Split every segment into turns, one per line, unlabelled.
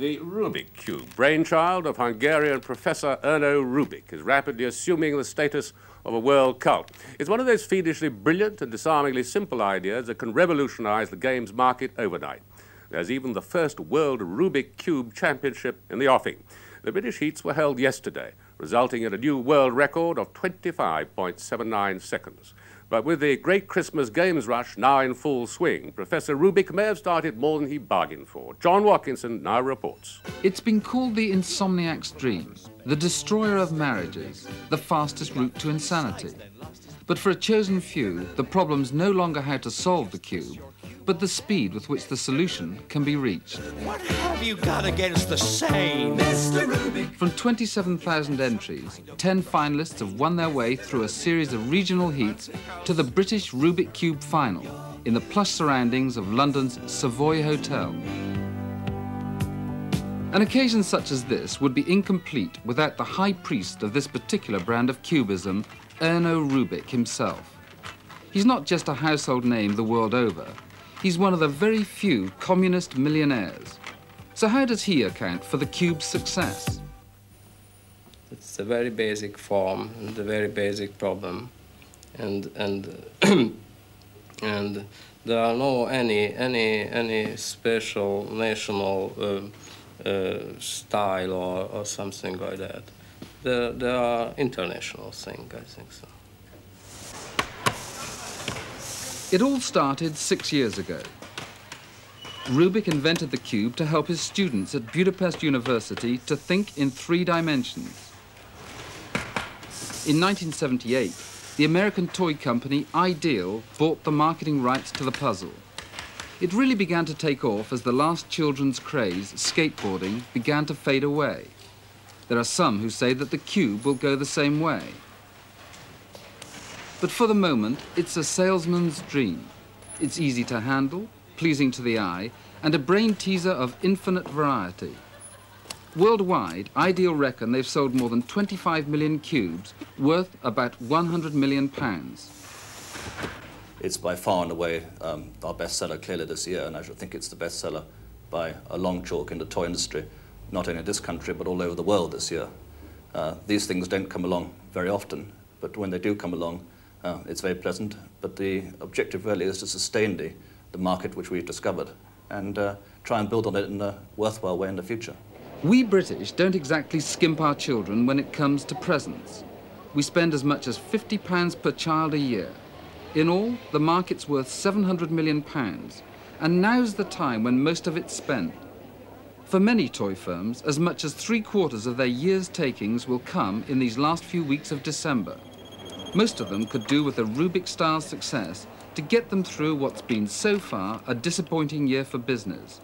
The Rubik Cube, brainchild of Hungarian professor Erno Rubik, is rapidly assuming the status of a world cult. It's one of those fiendishly brilliant and disarmingly simple ideas that can revolutionize the games market overnight. There's even the first World Rubik Cube Championship in the offing. The British heats were held yesterday, resulting in a new world record of 25.79 seconds. But with the great Christmas games rush now in full swing, Professor Rubik may have started more than he bargained for. John Watkinson now reports.
It's been called the insomniac's dream, the destroyer of marriages, the fastest route to insanity. But for a chosen few, the problem's no longer how to solve the cube, but the speed with which the solution can be reached.
What have you got against the same, Mr.
Rubik? From 27,000 entries, 10 finalists have won their way through a series of regional heats to the British Rubik Cube final in the plush surroundings of London's Savoy Hotel. An occasion such as this would be incomplete without the high priest of this particular brand of cubism, Erno Rubik himself. He's not just a household name the world over, He's one of the very few communist millionaires. So how does he account for the cube's success?
It's a very basic form and a very basic problem. And, and, and there are no any, any, any special national uh, uh, style or, or something like that. There, there are international things, I think so.
It all started six years ago. Rubik invented the cube to help his students at Budapest University to think in three dimensions. In 1978, the American toy company Ideal bought the marketing rights to the puzzle. It really began to take off as the last children's craze, skateboarding, began to fade away. There are some who say that the cube will go the same way. But for the moment, it's a salesman's dream. It's easy to handle, pleasing to the eye, and a brain teaser of infinite variety. Worldwide, Ideal reckon they've sold more than 25 million cubes, worth about 100 million pounds.
It's by far and away um, our bestseller clearly this year, and I should think it's the bestseller by a long chalk in the toy industry, not only in this country, but all over the world this year. Uh, these things don't come along very often, but when they do come along, uh, it's very pleasant, but the objective really is to sustain the, the market which we've discovered and uh, try and build on it in a worthwhile way in the future.
We British don't exactly skimp our children when it comes to presents. We spend as much as £50 per child a year. In all, the market's worth £700 million, and now's the time when most of it's spent. For many toy firms, as much as three quarters of their year's takings will come in these last few weeks of December. Most of them could do with a Rubik style success to get them through what's been so far a disappointing year for business.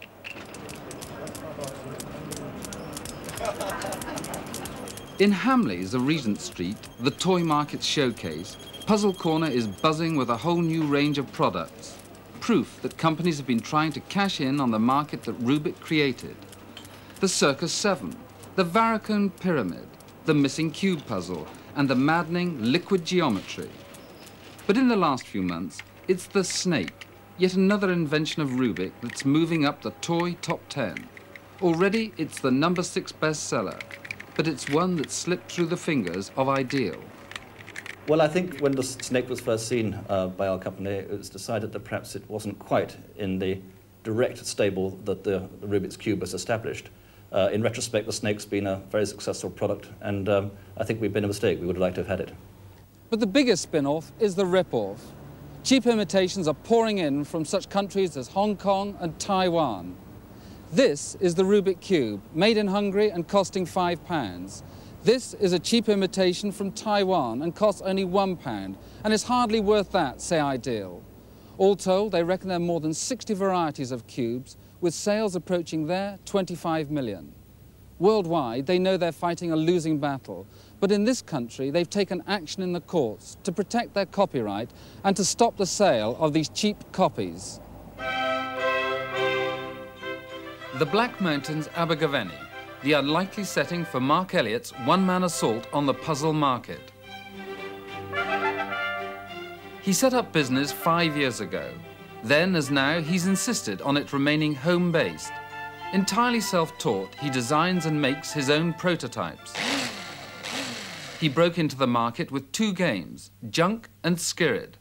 In Hamleys, a Regent Street, the toy market showcase, Puzzle Corner is buzzing with a whole new range of products. Proof that companies have been trying to cash in on the market that Rubik created. The Circus 7, the Varicone Pyramid, the Missing Cube Puzzle, and the maddening liquid geometry. But in the last few months, it's the snake, yet another invention of Rubik that's moving up the toy top 10. Already, it's the number six bestseller, but it's one that slipped through the fingers of Ideal.
Well, I think when the snake was first seen uh, by our company, it was decided that perhaps it wasn't quite in the direct stable that the, the Rubik's Cube has established. Uh, in retrospect, the snake's been a very successful product, and um, I think we've been a mistake. We would have liked to have had it.
But the biggest spin-off is the rip-off. Cheap imitations are pouring in from such countries as Hong Kong and Taiwan. This is the Rubik Cube, made in Hungary and costing five pounds. This is a cheap imitation from Taiwan and costs only one pound, and is hardly worth that, say Ideal. All told, they reckon there are more than 60 varieties of cubes, with sales approaching their 25 million. Worldwide, they know they're fighting a losing battle, but in this country, they've taken action in the courts to protect their copyright and to stop the sale of these cheap copies. The Black Mountains Abergavenny, the unlikely setting for Mark Elliott's one-man assault on the puzzle market. He set up business five years ago then, as now, he's insisted on it remaining home-based. Entirely self-taught, he designs and makes his own prototypes. He broke into the market with two games, Junk and Skirid.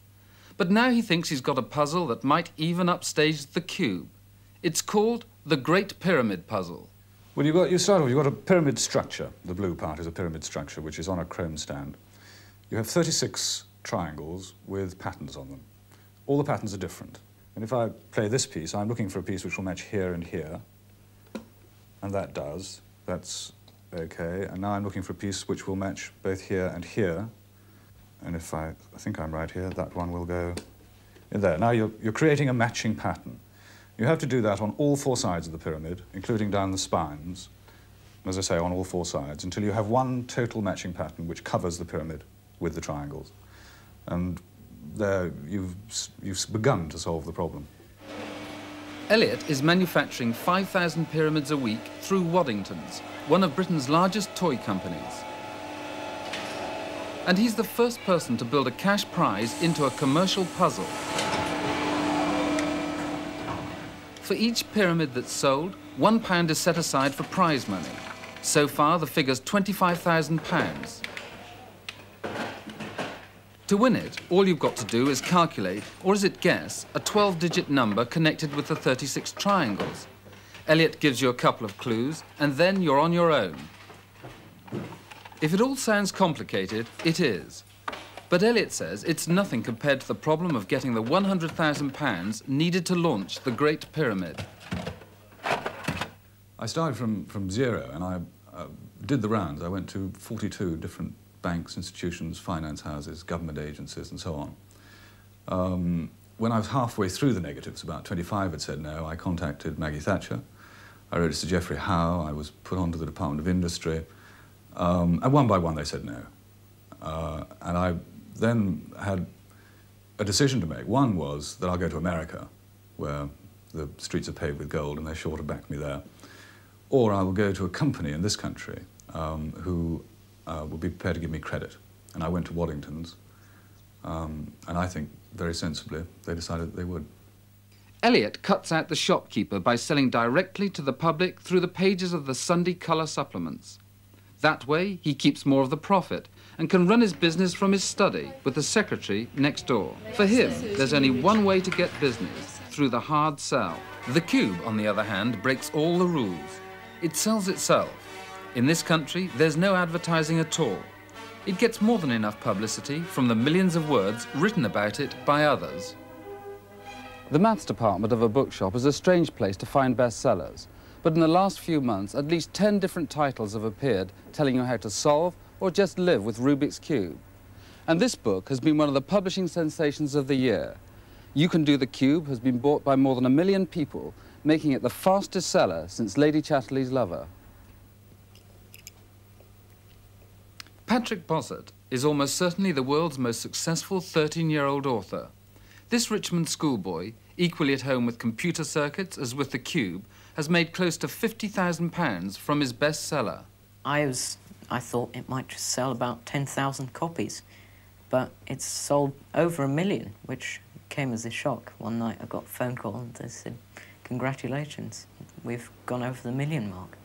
But now he thinks he's got a puzzle that might even upstage the cube. It's called the Great Pyramid Puzzle.
Well, you've got, you start off, you've got a pyramid structure. The blue part is a pyramid structure, which is on a chrome stand. You have 36 triangles with patterns on them. All the patterns are different. And if I play this piece, I'm looking for a piece which will match here and here. And that does. That's okay. And now I'm looking for a piece which will match both here and here. And if I, I think I'm right here, that one will go in there. Now you're, you're creating a matching pattern. You have to do that on all four sides of the pyramid, including down the spines, as I say, on all four sides, until you have one total matching pattern which covers the pyramid with the triangles. And there you've, you've begun to solve the problem.
Elliot is manufacturing 5,000 pyramids a week through Waddington's, one of Britain's largest toy companies. And he's the first person to build a cash prize into a commercial puzzle. For each pyramid that's sold, one pound is set aside for prize money. So far, the figure's £25,000. To win it, all you've got to do is calculate, or is it guess, a 12-digit number connected with the 36 triangles. Elliot gives you a couple of clues, and then you're on your own. If it all sounds complicated, it is. But Elliot says it's nothing compared to the problem of getting the £100,000 needed to launch the Great Pyramid.
I started from, from zero, and I uh, did the rounds. I went to 42 different banks, institutions, finance houses, government agencies, and so on. Um, when I was halfway through the negatives, about 25 had said no, I contacted Maggie Thatcher. I wrote to Sir Geoffrey Howe. I was put onto the Department of Industry. Um, and one by one, they said no. Uh, and I then had a decision to make. One was that I'll go to America, where the streets are paved with gold and they're sure to back me there. Or I will go to a company in this country um, who uh, would be prepared to give me credit. And I went to Waddington's, um, and I think very sensibly they decided that they would.
Elliott cuts out the shopkeeper by selling directly to the public through the pages of the Sunday colour supplements. That way, he keeps more of the profit and can run his business from his study with the secretary next door. For him, there's only one way to get business, through the hard sell. The Cube, on the other hand, breaks all the rules. It sells itself. In this country, there's no advertising at all. It gets more than enough publicity from the millions of words written about it by others. The maths department of a bookshop is a strange place to find bestsellers. But in the last few months, at least 10 different titles have appeared telling you how to solve or just live with Rubik's Cube. And this book has been one of the publishing sensations of the year. You Can Do the Cube has been bought by more than a million people, making it the fastest seller since Lady Chatterley's Lover. Patrick Bossert is almost certainly the world's most successful 13-year-old author. This Richmond schoolboy, equally at home with computer circuits as with the cube, has made close to £50,000 from his bestseller.
I was, I thought it might just sell about 10,000 copies, but it's sold over a million, which came as a shock. One night I got a phone call and they said, congratulations, we've gone over the million mark.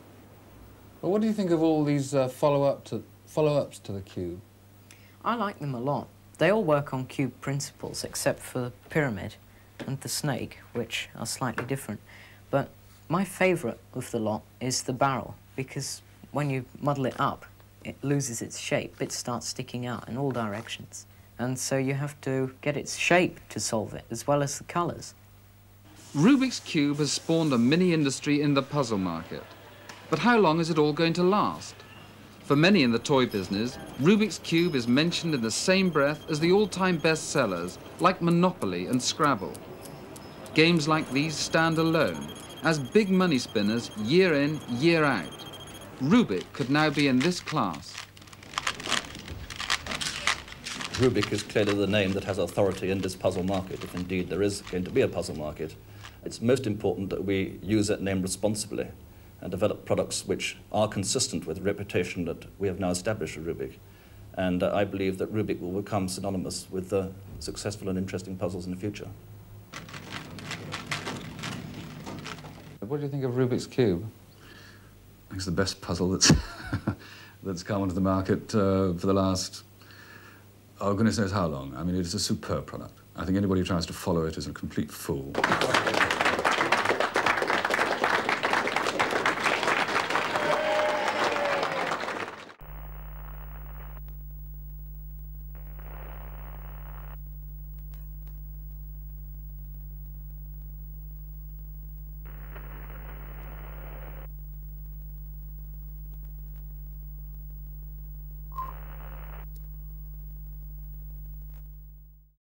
Well, what do you think of all these uh, follow-up to follow-ups to the cube?
I like them a lot. They all work on cube principles, except for the pyramid and the snake, which are slightly different. But my favourite of the lot is the barrel, because when you muddle it up, it loses its shape. It starts sticking out in all directions. And so you have to get its shape to solve it, as well as the colours.
Rubik's Cube has spawned a mini-industry in the puzzle market. But how long is it all going to last? For many in the toy business, Rubik's Cube is mentioned in the same breath as the all-time bestsellers like Monopoly and Scrabble. Games like these stand alone as big money spinners year in, year out. Rubik could now be in this class.
Rubik is clearly the name that has authority in this puzzle market, if indeed there is going to be a puzzle market. It's most important that we use that name responsibly and develop products which are consistent with the reputation that we have now established at Rubik. And uh, I believe that Rubik will become synonymous with uh, successful and interesting puzzles in the future.
what do you think of Rubik's Cube?
I think it's the best puzzle that's, that's come onto the market uh, for the last, oh, goodness knows how long. I mean, it's a superb product. I think anybody who tries to follow it is a complete fool.